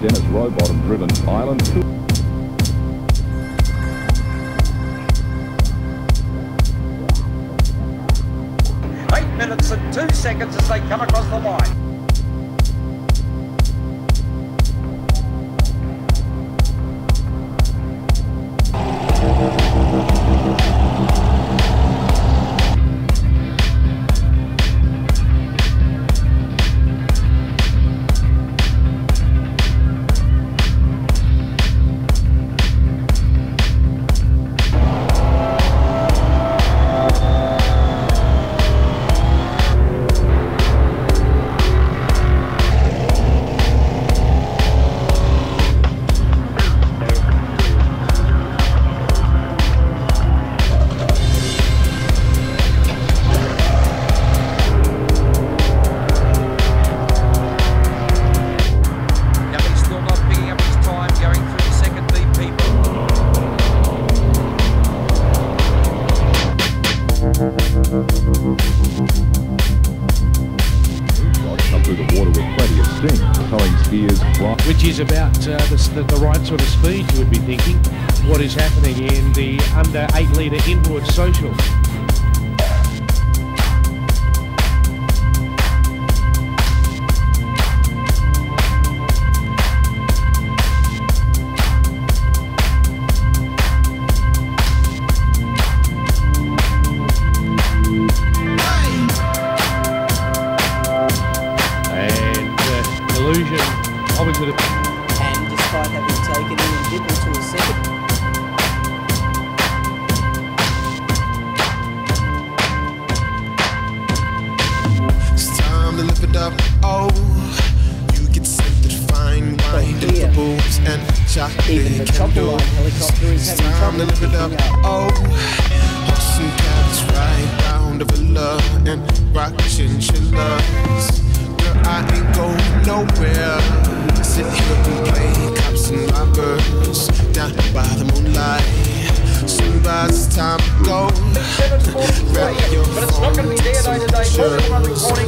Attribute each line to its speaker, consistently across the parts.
Speaker 1: Dennis Rowbottom driven Ireland.
Speaker 2: Eight minutes and two seconds as they come across the line. Through the
Speaker 1: water with plenty of
Speaker 3: which is about uh, the, the, the right sort of speed, you would be thinking. What is happening in the under 8 litre inboard social? Obviously, the
Speaker 4: and despite having taken Ian Dibble to a second,
Speaker 5: It's time to live it up. Oh, you get scented fine wine,
Speaker 4: Oh, yeah.
Speaker 5: the boobs and chocolate
Speaker 4: even the
Speaker 5: candles.
Speaker 4: helicopter is
Speaker 5: It's
Speaker 4: having
Speaker 5: time to
Speaker 4: trouble
Speaker 5: live it up.
Speaker 4: up.
Speaker 5: Oh, horse and carrots right round the villa and rock chinchillas. There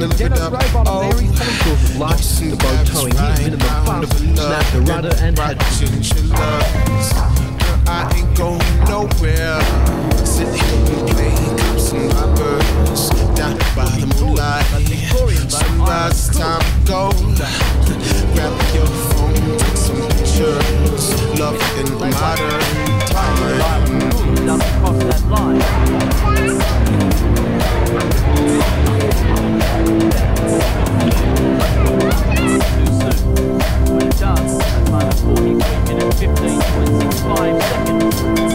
Speaker 5: time to
Speaker 2: live it up. Oh, Central, locked, the boat
Speaker 5: towing,
Speaker 2: hit
Speaker 5: minimum, found a
Speaker 2: snap, the rudder, and head.